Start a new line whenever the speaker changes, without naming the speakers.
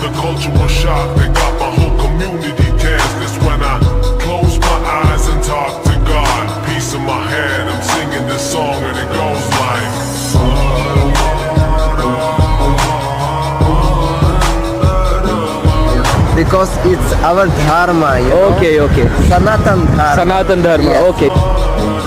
the cultural shock that got my whole community dance. That's when I close my eyes and talk to God. Peace in my head, I'm singing this song and it goes like.
Because it's our dharma, you know? Okay,
okay.
Sanatan dharma. Sanatan dharma, yes.
okay.